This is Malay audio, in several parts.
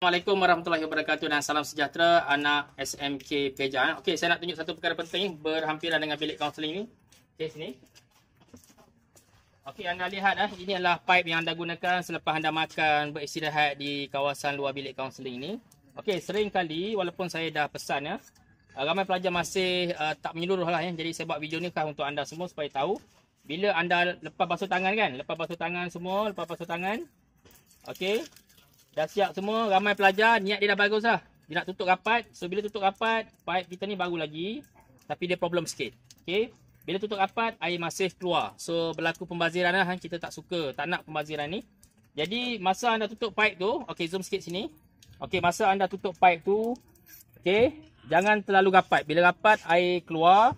Assalamualaikum warahmatullahi wabarakatuh dan salam sejahtera anak SMK Peja. Okey, saya nak tunjuk satu perkara penting berhampiran dengan bilik kaunseling ni. Okey, sini. Okey, anda lihat ah, ini adalah pipe yang anda gunakan selepas anda makan beristirahat di kawasan luar bilik kaunseling ni. Okey, sering kali walaupun saya dah pesan ya, ramai pelajar masih uh, tak menyeluruh lah ya. Jadi saya buat video ni kan untuk anda semua supaya tahu bila anda lepas basuh tangan kan, lepas basuh tangan semua, lepas basuh tangan. Okey, Dah siap semua, ramai pelajar, niat dia dah bagus lah. Dia nak tutup rapat. So, bila tutup rapat, pipe kita ni baru lagi. Tapi dia problem sikit. Okay. Bila tutup rapat, air masih keluar. So, berlaku pembaziran lah. Kita tak suka, tak nak pembaziran ni. Jadi, masa anda tutup pipe tu, okay, zoom sikit sini. Okay, masa anda tutup pipe tu, okay, jangan terlalu rapat. Bila rapat, air keluar.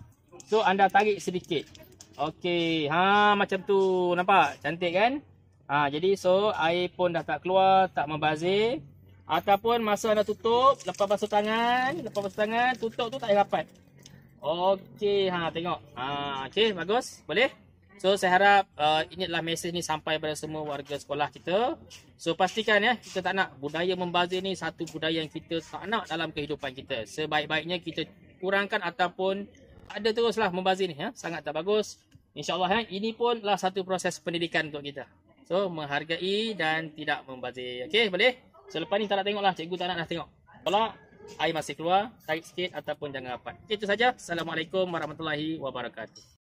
So, anda tarik sedikit. Okay, ha, macam tu. Nampak? Cantik kan? Ha, jadi so air pun dah tak keluar, tak membazir. Ataupun masa anda tutup, lepas basuh tangan, lepas basuh tangan, tutup tu tak payah rapat. Okey, ha tengok. Ha, okey, bagus. Boleh? So saya harap uh, ini adalah mesej ni sampai kepada semua warga sekolah kita. So pastikan ya, kita tak nak budaya membazir ni satu budaya yang kita tak nak dalam kehidupan kita. Sebaik-baiknya kita kurangkan ataupun ada teruslah membazir ni ya. Sangat tak bagus. InsyaAllah ya, ini pun lah satu proses pendidikan untuk kita. So, menghargai dan tidak membazir. Okey, boleh? So, lepas ni tak nak tengok lah. Cikgu tak nak dah tengok. Kalau air masih keluar, tarik sikit ataupun jangan rapat. Okay, itu saja. Assalamualaikum warahmatullahi wabarakatuh.